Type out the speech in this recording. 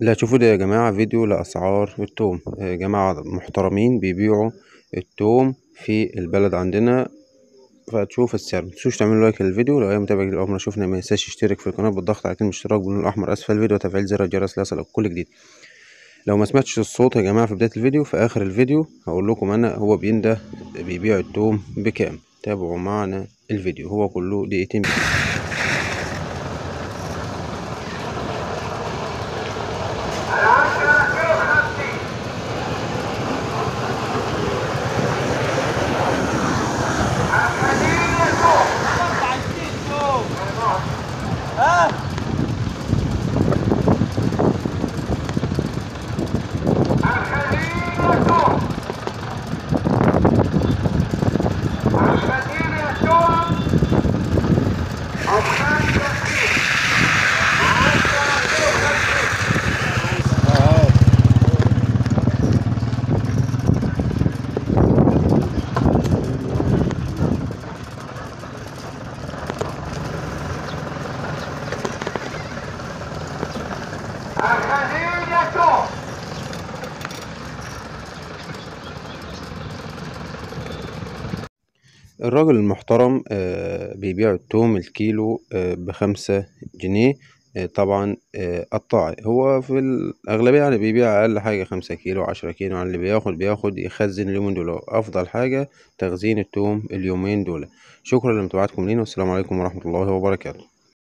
اللي هتشوفوه ده يا جماعة فيديو لأسعار التوم. يا جماعة محترمين بيبيعوا التوم في البلد عندنا فتشوف السعر. متنسوش تعملوا like للفيديو لو أي متابع جديد أول مرة يشوفنا مينساش يشترك في القناة بالضغط على كلمة اشتراك باللون الأحمر. أسفل الفيديو وتفعيل زر الجرس ليصلك كل جديد. لو ما سمعتش الصوت يا جماعة في بداية الفيديو في آخر الفيديو هقول لكم أنا هو بينده بيبيع التوم بكام. تابعوا معنا الفيديو. هو كله دقيقتين Ah! الراجل المحترم بيبيع التوم الكيلو بخمسة جنيه. طبعا قطاعي هو في الأغلبية يعني بيبيع أقل حاجة خمسة كيلو عشرة كيلو يعني اللي بياخد بياخد يخزن اليومين دول. أفضل حاجة تخزين التوم اليومين دول. شكرا لمتابعتكم لينا والسلام عليكم ورحمة الله وبركاته.